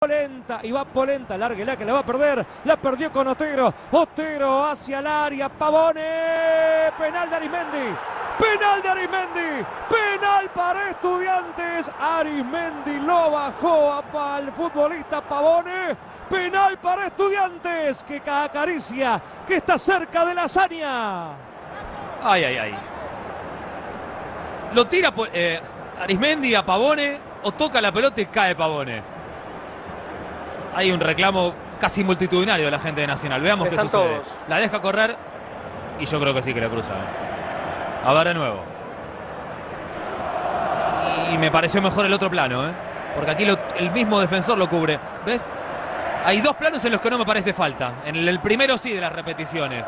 Polenta y va Polenta, lárguela que la va a perder, la perdió con Otero, Otero hacia el área, Pavone, penal de Arismendi, penal de Arismendi, penal para estudiantes, Arismendi lo bajó al futbolista Pavone, penal para estudiantes. Que acaricia, que está cerca de la hazaña. Ay, ay, ay. Lo tira eh, Arismendi a Pavone o toca la pelota y cae Pavone. Hay un reclamo casi multitudinario de la gente de Nacional. Veamos qué sucede. La deja correr y yo creo que sí que le cruza. A ver de nuevo. Y me pareció mejor el otro plano, ¿eh? porque aquí el mismo defensor lo cubre. ¿Ves? Hay dos planos en los que no me parece falta. En el primero sí de las repeticiones.